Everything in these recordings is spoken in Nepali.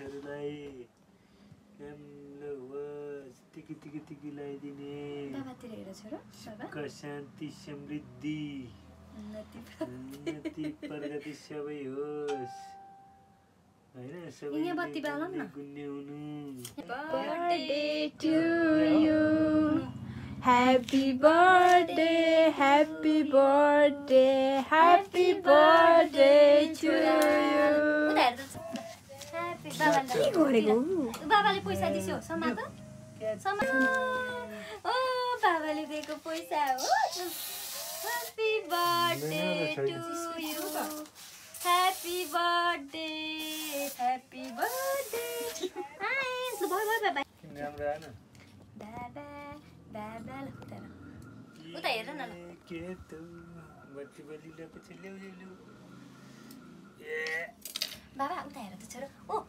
छोरीलाई राम्रो होस् टिकी टिकी टिकी लगाइदिने शान्ति समृद्धि उन्नति प्रगति सबै होस् होइन सबै यहाँ बत्ती बालौँ न। गुन्ने हुनु birthday to you. Happy birthday, happy birthday, happy birthday to you. बाबाले पैसा दिसो समा त समा ओ बाबाले दिएको पैसा हो। Happy birthday to you happy birthday happy birthday बाबा बाबा उता हेर। न ल। ए, के त? बत्ती बलि ल्याएपछि ल्याउ ल्याउ ल्याउ। ए। बाबा उता हेर त छोरो। ओ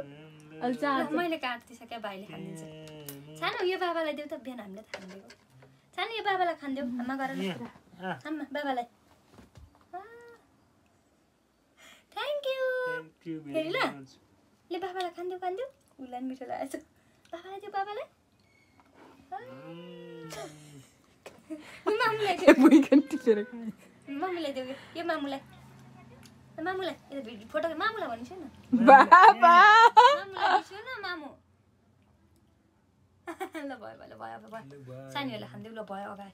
मैले काटिदिइसकेँ भाइले खानिदिन्छ सानो यो बाबालाई देऊ त बिहान हामीले खानिदिएको सानो यो बाबालाई खानिदेऊ आमा गर आमा बाबालाई थ्याङ्क यू फेरि ल? ले बाबालाई खानिदेऊ खानिदेऊ उसलाई पनि मिठो लागेको छ देऊ बाबालाई मामुलाई मामुलाई देऊ यो- मामुलाई। मामुलाई। यता भिडियो फोटो मामुलाई भनिसु न दिन्छु न मामु। ल भयो भयो ल भयो अब भयो। सानीहरूलाई खानिदेऊ ल भयो अगाडि